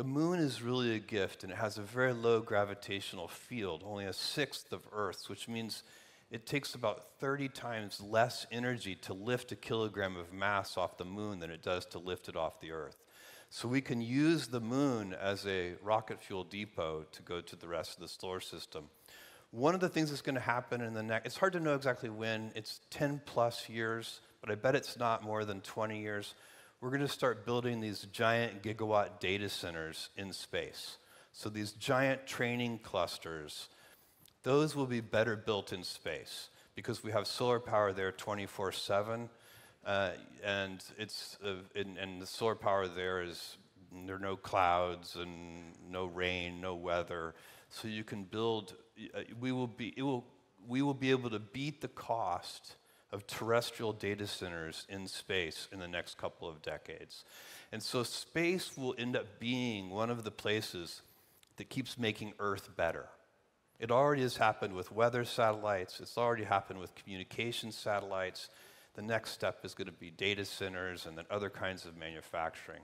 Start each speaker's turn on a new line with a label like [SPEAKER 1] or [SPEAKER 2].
[SPEAKER 1] The moon is really a gift, and it has a very low gravitational field, only a sixth of Earth's, which means it takes about 30 times less energy to lift a kilogram of mass off the moon than it does to lift it off the Earth. So we can use the moon as a rocket fuel depot to go to the rest of the solar system. One of the things that's going to happen in the next, it's hard to know exactly when, it's 10 plus years, but I bet it's not more than 20 years. We're going to start building these giant gigawatt data centers in space. So these giant training clusters, those will be better built in space because we have solar power there 24 7 uh, and it's uh, and, and the solar power there is there are no clouds and no rain, no weather, so you can build. Uh, we will be it will we will be able to beat the cost of terrestrial data centers in space in the next couple of decades. And so space will end up being one of the places that keeps making Earth better. It already has happened with weather satellites, it's already happened with communication satellites. The next step is going to be data centers and then other kinds of manufacturing.